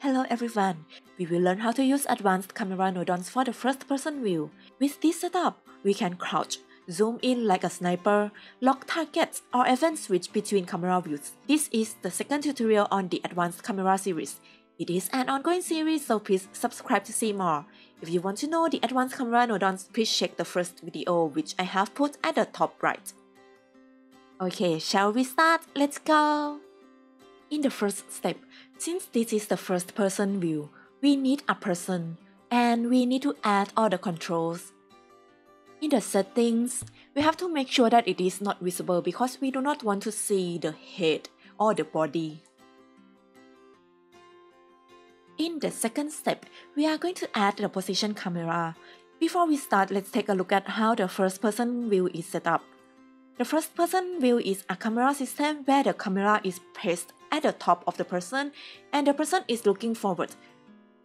Hello everyone! We will learn how to use advanced camera nodons for the first person view. With this setup, we can crouch, zoom in like a sniper, lock targets, or even switch between camera views. This is the second tutorial on the advanced camera series. It is an ongoing series so please subscribe to see more. If you want to know the advanced camera nodons, please check the first video which I have put at the top right. Okay, shall we start? Let's go! In the first step, since this is the first person view, we need a person and we need to add all the controls. In the settings, we have to make sure that it is not visible because we do not want to see the head or the body. In the second step, we are going to add the position camera. Before we start, let's take a look at how the first person view is set up. The first person view is a camera system where the camera is placed at the top of the person and the person is looking forward.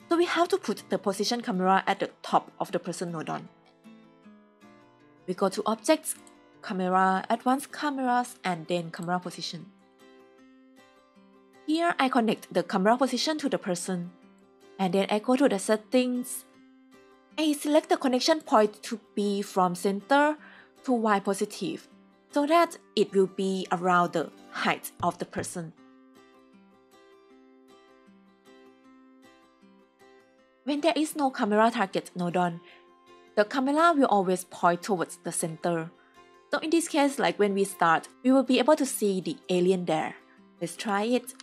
So we have to put the position camera at the top of the person nodon. We go to Objects, Camera, Advanced Cameras, and then Camera Position. Here I connect the camera position to the person and then I go to the settings. I select the connection point to be from center to Y positive so that it will be around the height of the person. When there is no camera target nodon, the camera will always point towards the center. So in this case, like when we start, we will be able to see the alien there. Let's try it.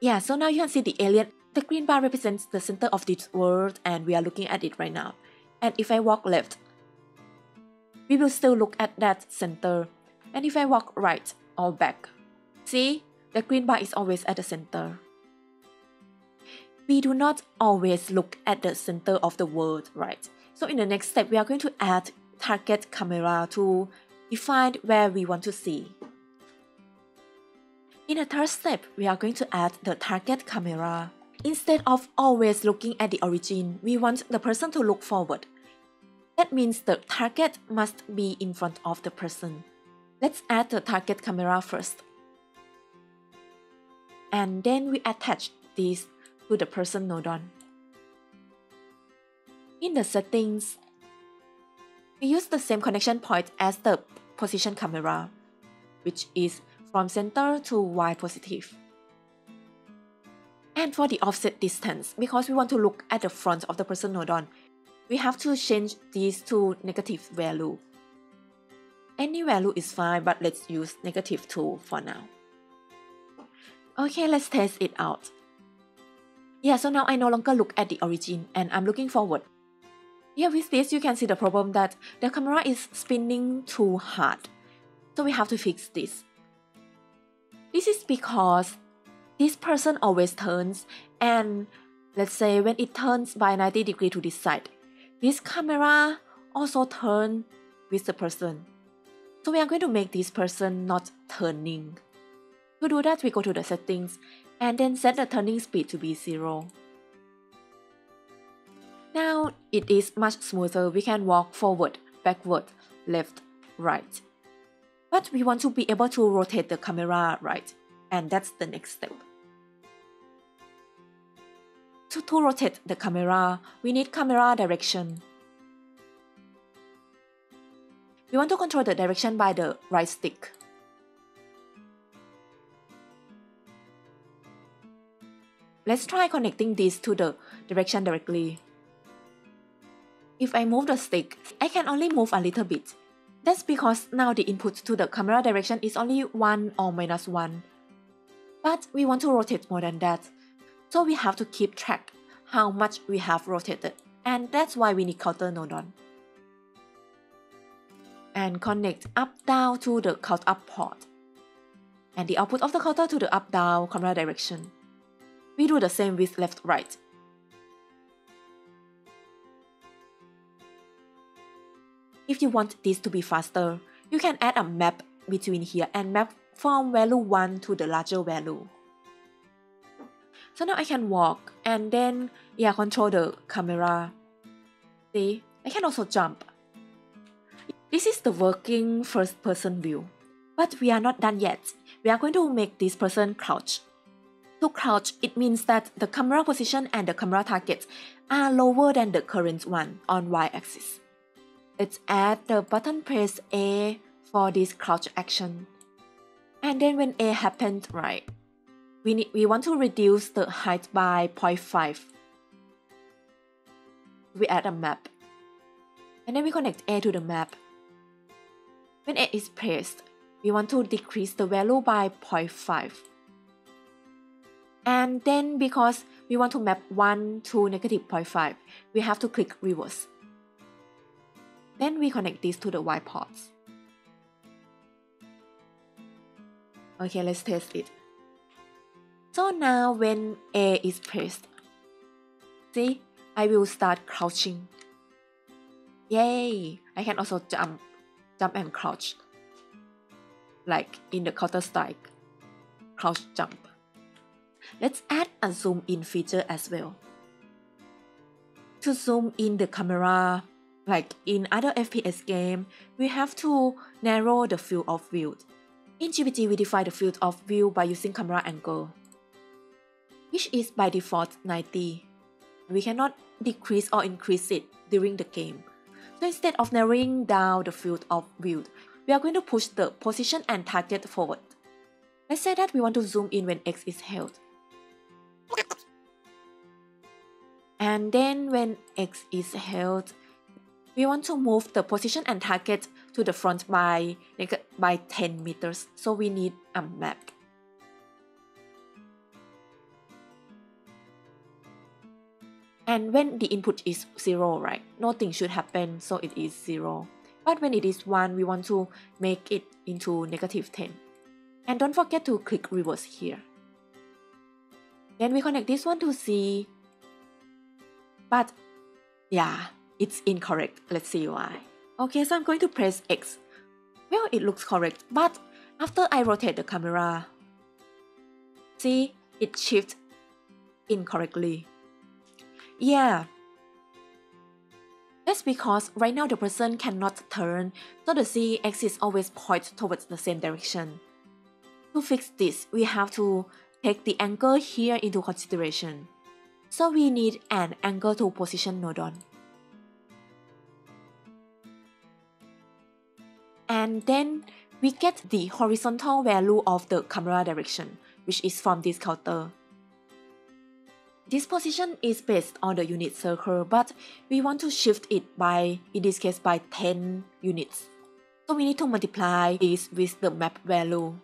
Yeah, so now you can see the alien the green bar represents the center of this world and we are looking at it right now. And if I walk left, we will still look at that center. And if I walk right or back, see, the green bar is always at the center. We do not always look at the center of the world, right? So in the next step, we are going to add target camera to define where we want to see. In the third step, we are going to add the target camera. Instead of always looking at the origin, we want the person to look forward. That means the target must be in front of the person. Let's add the target camera first. And then we attach this to the person nodon. In the settings, we use the same connection point as the position camera, which is from center to Y positive. And for the offset distance, because we want to look at the front of the person nodon, we have to change these to negative value. Any value is fine, but let's use negative 2 for now. Okay, let's test it out. Yeah, so now I no longer look at the origin and I'm looking forward. Yeah, with this you can see the problem that the camera is spinning too hard. So we have to fix this. This is because this person always turns and let's say when it turns by 90 degree to this side, this camera also turn with the person. So we are going to make this person not turning. To do that, we go to the settings and then set the turning speed to be 0. Now it is much smoother, we can walk forward, backward, left, right. But we want to be able to rotate the camera right, and that's the next step. To, to rotate the camera, we need camera direction. We want to control the direction by the right stick. Let's try connecting this to the direction directly. If I move the stick, I can only move a little bit. That's because now the input to the camera direction is only 1 or minus 1. But we want to rotate more than that. So we have to keep track how much we have rotated and that's why we need counter nodon. And connect up down to the count up port. And the output of the counter to the up down camera direction. We do the same with left right. If you want this to be faster, you can add a map between here and map from value 1 to the larger value. So now I can walk and then yeah control the camera. See, I can also jump. This is the working first person view. But we are not done yet. We are going to make this person crouch. To crouch, it means that the camera position and the camera target are lower than the current one on y-axis. Let's add the button press A for this crouch action. And then when A happened, right, we, need, we want to reduce the height by 0.5. We add a map. And then we connect A to the map. When A is pressed, we want to decrease the value by 0.5. And then because we want to map 1 to negative 0.5, we have to click reverse. Then we connect this to the Y ports. Okay, let's test it. So now when A is pressed, see, I will start crouching. Yay! I can also jump, jump and crouch. Like in the Counter Strike, crouch jump. Let's add a zoom in feature as well. To zoom in the camera, like in other FPS game, we have to narrow the field of view. In GBG, we define the field of view by using camera angle, which is by default 90. We cannot decrease or increase it during the game. So instead of narrowing down the field of view, we are going to push the position and target forward. Let's say that we want to zoom in when X is held. And then when X is held, we want to move the position and target to the front by, by 10 meters, so we need a map. And when the input is 0, right, nothing should happen, so it is 0. But when it is 1, we want to make it into negative 10. And don't forget to click reverse here. Then we connect this one to Z. But yeah, it's incorrect. Let's see why. Okay, so I'm going to press X. Well, it looks correct, but after I rotate the camera, see, it shifts incorrectly. Yeah, that's because right now the person cannot turn, so the Z axis always points towards the same direction. To fix this, we have to take the angle here into consideration. So we need an angle to position nodon. and then we get the horizontal value of the camera direction, which is from this counter. This position is based on the unit circle, but we want to shift it by, in this case, by 10 units. So we need to multiply this with the map value.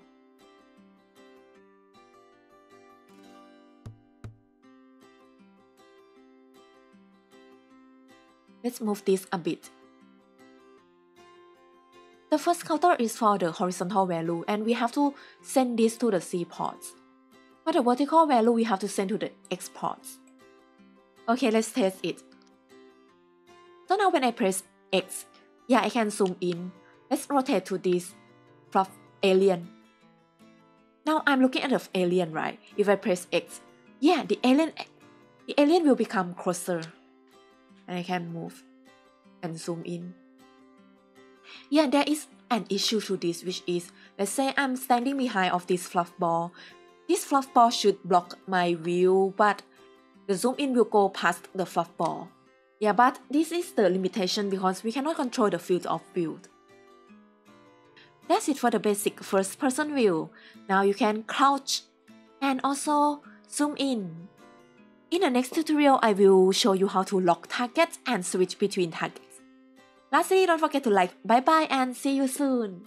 Let's move this a bit. The first counter is for the horizontal value and we have to send this to the Z ports. For the vertical value, we have to send to the X ports. Okay, let's test it. So now when I press X, yeah, I can zoom in. Let's rotate to this fluff alien. Now I'm looking at the alien, right? If I press X, yeah, the alien, the alien will become closer. And I can move and zoom in yeah, there is an issue to this, which is, let's say I'm standing behind of this fluff ball. This fluff ball should block my view, but the zoom in will go past the fluff ball. Yeah, but this is the limitation because we cannot control the field of view. That's it for the basic first person view. Now you can crouch and also zoom in. In the next tutorial, I will show you how to lock targets and switch between targets. Lastly, don't forget to like. Bye bye and see you soon.